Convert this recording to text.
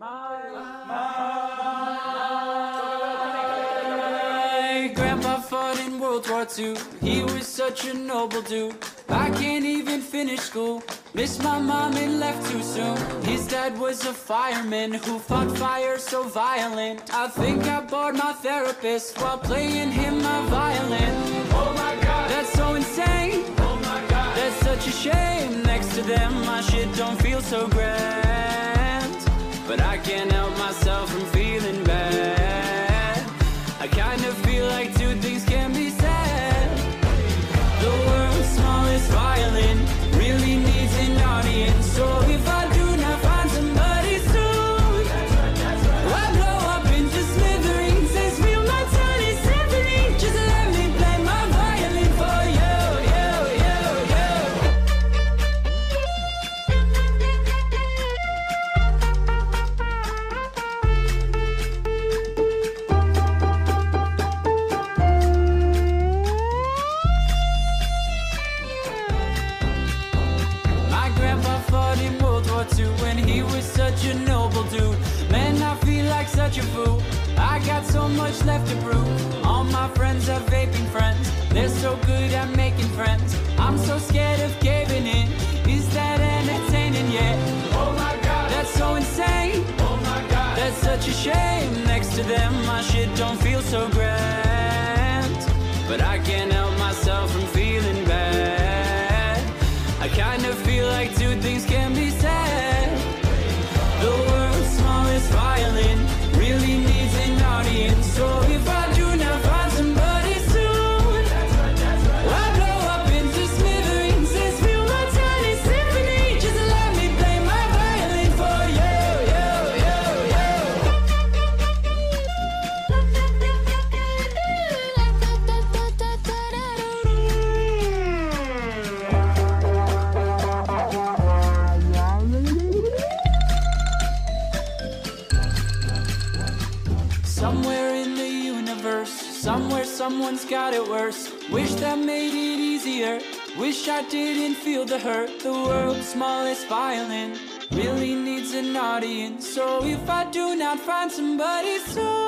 My my, my grandpa fought in World War II. He was such a noble dude. I can't even finish school. Missed my mom and left too soon. His dad was a fireman who fought fire so violent. I think I bored my therapist while playing him my violin. Oh my god, that's so insane. Oh my god, that's such a shame. Next to them, my shit don't feel so grand. But I can't help myself from feeling bad. I kind of feel like two things can be said. The world's smallest violin really needs an audience. So if I so much left to prove. All my friends are vaping friends. They're so good at making friends. I'm so scared of caving in. Is that entertaining yet? Oh my god, that's so insane. Oh my god, that's such a shame. Next to them, my shit don't feel so grand. But I can't help myself from feeling bad. I kind of feel like two things can Somewhere in the universe, somewhere someone's got it worse. Wish that made it easier. Wish I didn't feel the hurt. The world's smallest violin really needs an audience. So if I do not find somebody soon,